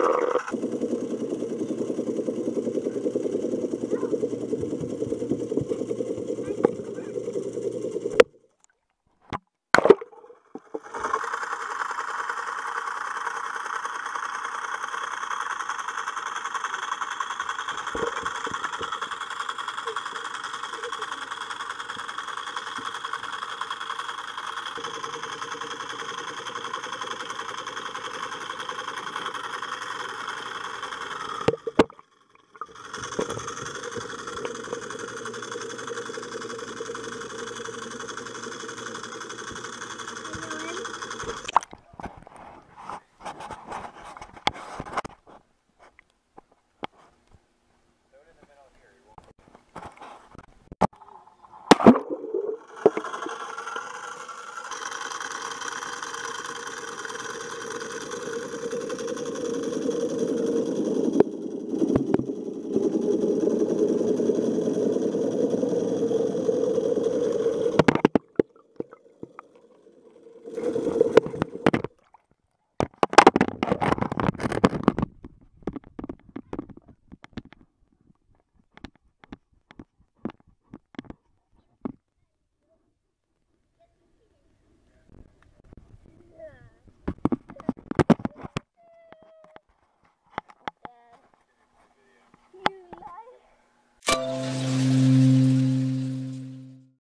个